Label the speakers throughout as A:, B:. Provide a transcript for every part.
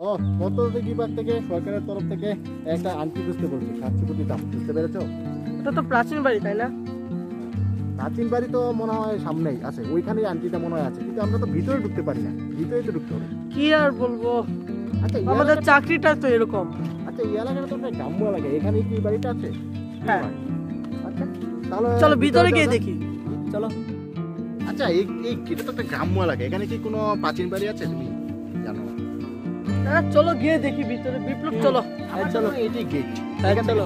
A: ও পত্রতে বিভাগ থেকে সরকারের তরফ থেকে একটা আন্টি বুঝতে বলছি? সাতশো কোটি দাম বুঝতে পেরেছ?
B: এটা তো প্রাচীন বাড়ি তাই না?
A: প্রাচীন বাড়ি তো মনে হয় সামনেই আছে ওইখানেই আন্টিটা মনে হয় আছে কিন্তু আমরা তো ভিতরে ঢুকতে পারি না ভিতরে তো ঢুকতে হবে।
B: কি আর বলব?
A: আচ্ছা
B: আমাদের চাকরিটা তো এরকম।
A: আচ্ছা এই এলাকাটা তো একটা গ্রাম্য এলাকা এখানে কি বাড়িটা আছে?
B: হ্যাঁ।
A: আচ্ছা তাহলে
B: চলো ভিতরে গিয়ে দেখি। চলো।
A: আচ্ছা এই এই এটা তো একটা গ্রাম্য এলাকা এখানে কি কোনো প্রাচীন বাড়ি আছে? তুমি
B: চলো গিয়ে দেখি ভিতরে। বিপ্লব চলো। হ্যাঁ চলো।
A: এটি গেট
B: হ্যাঁ, চলো।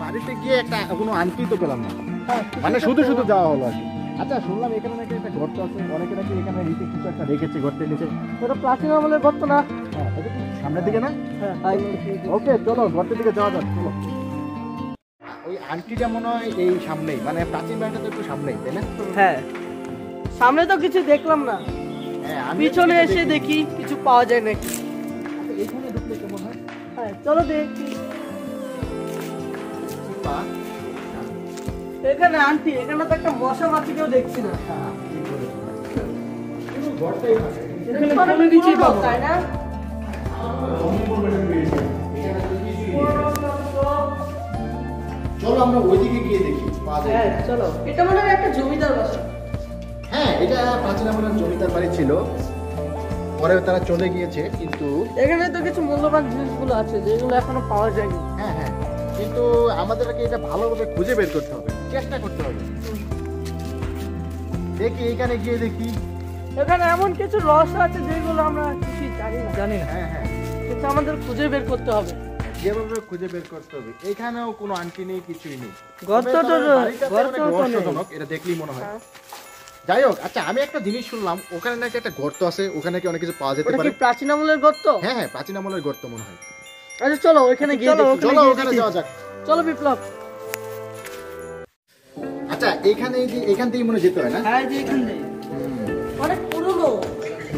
A: বাড়িতে গিয়ে একটা কোনো আন্টি তো পেলাম না।
B: হ্যাঁ,
A: মানে শুধু শুধু যাওয়া হলো আর আচ্ছা শুনলাম এখানে নাকি একটা গর্ত আছে। অনেকে নাকি এখানে নিচে কিছু একটা রেখেছে গর্তের নিচে।
B: ওটা প্রাচীন আমলের গর্ত না।
A: হ্যাঁ সামনের দিকে না?
B: হ্যাঁ
A: ওকে চলো গর্তের দিকে যাওয়া যাক চলো। ওই আন্টিটা মনে হয় এই সামনেই মানে প্রাচীন বাড়িটা তো একটু সামনেই তাই না?
B: হ্যাঁ। সামনে তো কিছু দেখলাম না।
A: হ্যাঁ আমি
B: পিছনে এসে
A: দেখি।
B: দেখি কিছু পাওয়া যায় নাকি।
A: এইখানে ঢুকলে কেমন হয়?
B: হ্যাঁ চলো দেখি। এখানে আন্টি এখানে তো একটা মশা মাছিকেও দেখছি না।
A: হ্যাঁ।
B: এখানে তাই না?
A: চলো আমরা ওইদিকে গিয়ে দেখি
B: হ্যাঁ চলো। এটা মনে হয় একটা জমিদার বাসা।
A: হ্যাঁ এটা প্রাচীন আমলের জমিদার বাড়ি ছিল। পরে তারা চলে গিয়েছে কিন্তু
B: এখানে তো কিছু মূল্যবান জিনিসগুলো আছে যেগুলো এখনও পাওয়া যায়নি।
A: হ্যাঁ হ্যাঁ। কিন্তু আমাদেরকে এটা ভালোভাবে খুঁজে বের করতে হবে চেষ্টা করতে হবে। দেখি এখানে গিয়ে দেখি।
B: এখানে এমন কিছু রস আছে যেগুলো আমরা কিছুই জানি না। জানি না
A: হ্যাঁ হ্যাঁ।
B: কিন্তু আমাদের খুঁজে বের করতে হবে।
A: যেভাবে খুঁজে বের করতে হবে এখানেও কোনো আন্টি নেই কিছুই নেই।
B: গর্তটা তো- গর্ত তো নেই।
A: এটা দেখলেই মনে হয়।
B: হ্যাঁ।
A: যাই হোক আচ্ছা আমি একটা জিনিস শুনলাম ওখানে নাকি একটা গর্ত আছে ওখানে নাকি অনেক কিছু পাওয়া যেতে পারে।
B: প্রাচীন আমলের গর্ত?
A: হ্যাঁ হ্যাঁ প্রাচীন আমলের গর্ত মনে হয়।
B: আচ্ছা চলো ওইখানে গিয়ে
A: চলো
B: দেখি।
A: চলো
B: গিয়ে
A: ওখানে যাওয়া যাক।
B: চলো বিপ্লব।
A: আচ্ছা এখানে এই যে এখান থেকেই মনে যেতে হয় না?
B: হ্যাঁ যে এখান থেকে অনেক পুরনো।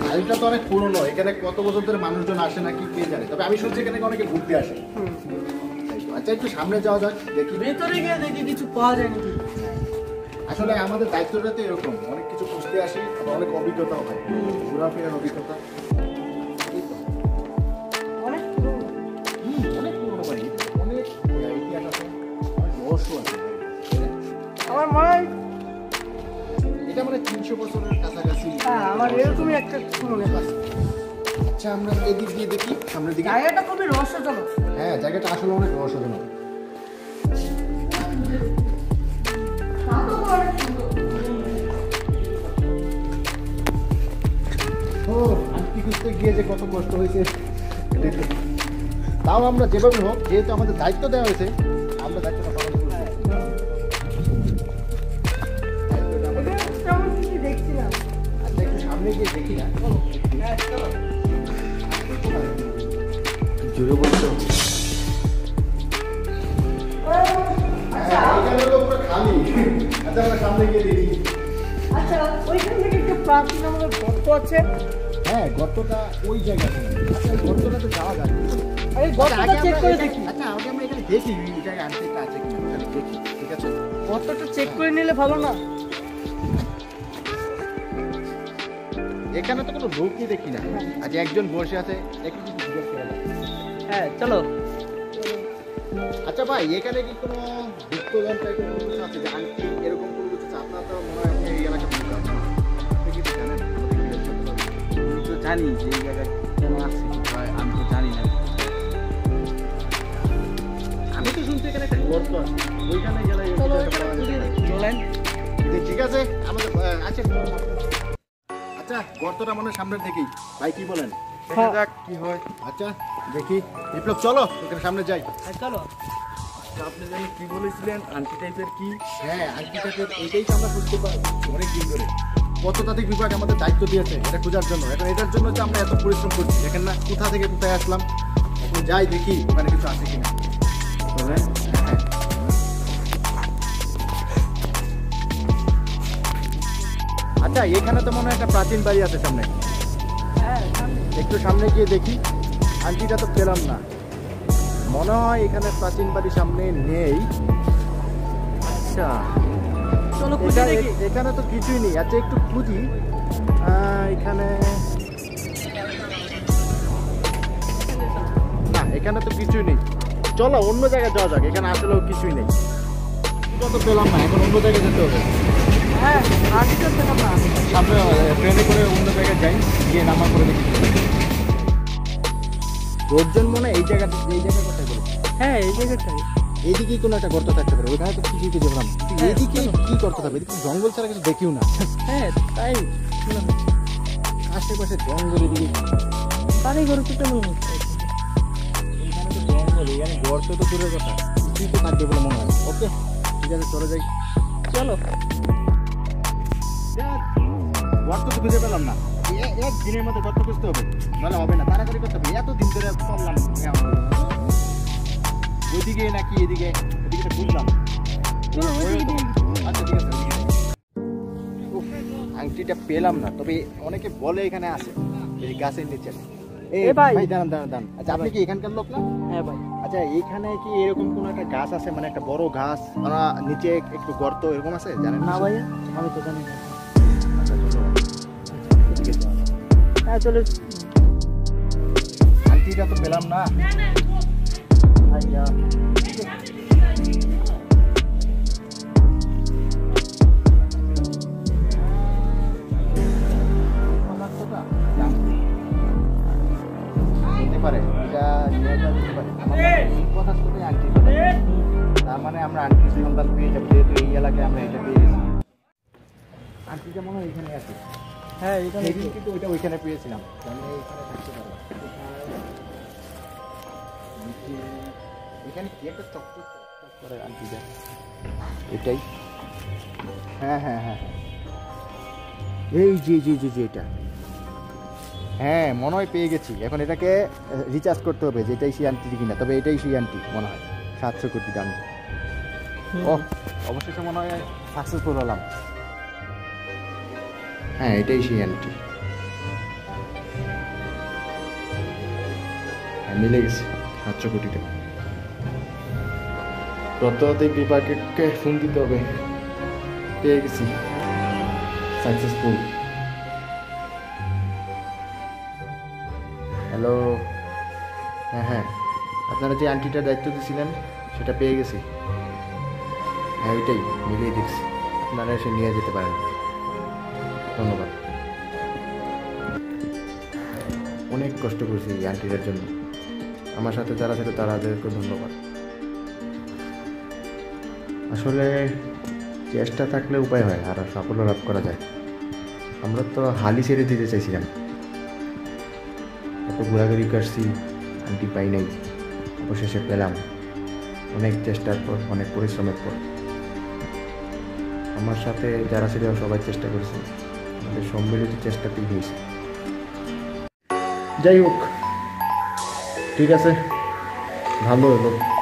A: বাড়িটা তো অনেক পুরনো এখানে কত বছর ধরে মানুষজন আসে নাকি কে জানে? তবে আমি শুনছি এখানে অনেকে ঘুরতে আসে। আচ্ছা একটু সামনে যাওয়া যাক দেখি।
B: ভেতরে গিয়ে দেখি কিছু পাওয়া যায় নাকি?
A: আসলে আমাদের দায়িত্বটা তো এরকম। অনেক কিছু খুঁজতে আসি আবার অনেক অভিজ্ঞতাও হয়। ঘোরাফেরার অভিজ্ঞতা।
B: আমার মনে হয়
A: এটা মানে তিনশো বছরের কাছাকাছি।
B: হ্যাঁ আমার এরকমই একটা
A: আচ্ছা আমরা এদিক দিয়ে দেখি সামনের দিকে।
B: জায়গাটা খুবই রহস্যজনক।
A: হ্যাঁ জায়গাটা আসলে অনেক রহস্যজনক। গিয়ে যে কত কষ্ট হয়েছে তাও আমরা যেভাবে হোক যেহেতু আমাদের দায়িত্ব দেওয়া হয়েছে আমরা দায়িত্বটা পালন আচ্ছা সামনে গিয়ে দেখি না। বলছো?
B: আচ্ছা
A: আচ্ছা
B: আচ্ছা ওইখান থেকে একটু প্রাচীন আমাদের গর্ত আছে।
A: হ্যাঁ গর্তটা ওই জায়গায় আচ্ছা ওই গর্তটাতে যাওয়া যায়
B: আরে গর্তটা চেক করে দেখি।
A: আচ্ছা আগে আমরা এখানে দেখি এই জায়গায় আনতে আছে কিনা দেখি ঠিক আছে?
B: গর্তটা চেক করে নিলে ভালো না।
A: এখানে তো কোনো লোকই দেখি না। আজ একজন বসে আছে একটু কিছু জিজ্ঞেস করা
B: হ্যাঁ চলো।
A: আচ্ছা ভাই এখানে কি কোনো গুপ্তধন টাইপের কোনো কিছু আছে? যে এরকম কোনো কিছু? আপনার তো মনে হয়
C: জানি যে এই কেন আসছে আমি তো জানি না।
A: আমি তো শুনছি এখানে একটা গর্ত আছে ওইখানে গেলে।
B: চলেন
A: ঠিক আছে আমাদের আহ, আছে। আচ্ছা গর্তটা মনে হয় সামনের দিকেই। ভাই কি বলেন?
B: দেখা
C: যাক কি হয়।
A: আচ্ছা দেখি। বিপ্লব চলো এখানে সামনে যাই।
B: হ্যাঁ, চলো।
C: তো আপনি জানি কি বলেছিলেন? আন্টি টাইপের কি?
A: হ্যাঁ আন্টিটাকে এইটাই তো আমরা খুঁজতে পারি অনেক দিন ধরে। প্রত্নতাত্ত্বিক বিভাগ আমাদের দায়িত্ব দিয়েছে এটা খোঁজার জন্য। এখন এটার জন্য তো আমরা এত পরিশ্রম করছি দেখেন না কোথা থেকে কোথায় আসলাম এখন যাই দেখি ওখানে কিছু আছে কিনা। আচ্ছা এখানে তো মনে হয় একটা প্রাচীন বাড়ি আছে সামনে।
B: হ্যাঁ
A: একটু সামনে গিয়ে দেখি। আন্টিটা তো পেলাম না। মনে হয় এখানে প্রাচীন বাড়ি সামনে নেই। আচ্ছা।
B: চলো খুঁজে দেখি।
A: এখানে তো কিছুই নেই। আচ্ছা একটু খুঁজি। এখানে এখানে তো কিছুই নেই। চলো অন্য জায়গায় যাওয়া যাক। এখানে আসলেও কিছুই নেই। তো পেলাম না এখন অন্য জায়গায় যেতে হবে।
B: হ্যাঁ আন্টিটা পেলাম না।
A: সামনে ট্রেনে করে অন্য জায়গায় যাই গিয়ে নামা করে দেখি। রোজন মনে এই জায়গাটা এই জায়গার কথা বলে
B: হ্যাঁ এই জায়গাটাই।
A: এইদিকেই কোনো একটা গর্ত থাকতে পারে ওইখানে তো কিছুই খুঁজে পেলাম এদিকে কি গর্ত থাকবে? এদিকে জঙ্গল ছাড়া কিছু দেখিও না।
B: হ্যাঁ তাই।
A: আশেপাশে জঙ্গল এদিকে।
B: বাড়ি ঘর তো তেমন
A: এখানে তো জঙ্গল এখানে গর্ত তো দূরের কথা। কিছুই তো থাকবে বলে মনে হয়। ওকে ঠিক আছে চলে যাই।
B: চলো।
A: গর্ত তো খুঁজে পেলাম না। এক দিনের মধ্যে গর্ত খুঁজতে হবে। নাহলে হবে না। তাড়াতাড়ি করতে হবে। এত দিন ধরে চললাম ওইদিকে নাকি এদিকে? এদিকে বুঝলাম আচ্ছা ঠিক আছে আংটিটা পেলাম না তবে অনেকে বলে এখানে আছে এই গাছের নিচে। এই
B: ভাই।
A: ভাই দাঁড়ান দাঁড়ান দাঁড়ান। আচ্ছা আপনি কি এখানকার লোক না?
B: হ্যাঁ ভাই।
A: আচ্ছা এখানে কি এরকম কোনো একটা গাছ আছে মানে একটা বড় গাছ আহ, নিচে একটু গর্ত এরকম আছে? জানেন
B: না
A: কিছু?
B: ভাইয়া। আমি তো জানি না।
A: আচ্ছা চলো যাওয়া যাক।
B: হ্যাঁ চলো।
A: আংটিটা তো পেলাম না। পারে এটা নিয়ে যাওয়া যেতে পারে কথা শুনে আংটি তার মানে আমরা আংটির সন্ধান পেয়ে যাব যেহেতু এই এলাকায় আমরা এটা পেয়ে গেছি মনে হয় এখানে আছে
B: হ্যাঁ এখানে
A: কিন্তু ওইটা ওইখানে পেয়েছিলাম এখানে থাকতে পারব এখানে কি একটা চকচক চকচক করে আন্টিটা এটাই? হ্যাঁ হ্যাঁ হ্যাঁ হ্যাঁ। এই জি জি জি জি এটা। হ্যাঁ মনে হয় পেয়ে গেছি। এখন এটাকে রিচার্জ করতে হবে যে এটাই সেই আন্টি কিনা। তবে এটাই সেই আন্টি মনে হয়। সাতশো কোটি দাম। ও অবশেষে মনে হয় সাকসেসফুল হলাম। হ্যাঁ এটাই সেই আন্টি হ্যাঁ মিলে গেছে। সাতশো কোটি টাকা। প্রত্যহতে বিভাগকে ফোন দিতে হবে? পেয়ে গেছি। সাকসেসফুল। হ্যালো। হ্যাঁ হ্যাঁ। আপনারা যে আন্টিটার দায়িত্ব দিয়েছিলেন সেটা পেয়ে গেছি। হ্যাঁ ওইটাই। মিলিয়ে দিচ্ছি। আপনারা এসে নিয়ে যেতে পারেন। ধন্যবাদ। অনেক কষ্ট করছি এই আন্টিটার জন্য। আমার সাথে যারা ছিল তাদেরকে ধন্যবাদ। আসলে চেষ্টা থাকলে উপায় হয় আর সাফল্য লাভ করা যায়। আমরা তো হালি ছেড়ে দিতে চাইছিলাম। এত ঘোরাঘুরি করছি আন্টি পাই নাই, অবশেষে পেলাম। অনেক চেষ্টার পর, অনেক পরিশ্রমের পর। আমার সাথে যারা ছিল সবাই চেষ্টা করেছে। আমাদের সম্মিলিত চেষ্টাতেই হয়েছে। যাই হোক ঠিক আছে। ভালো হলো।